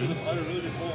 I don't know.